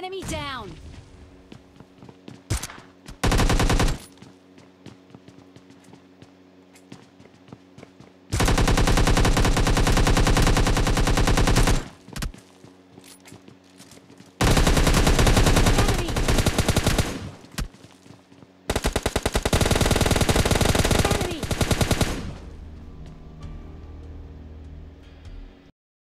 Enemy down.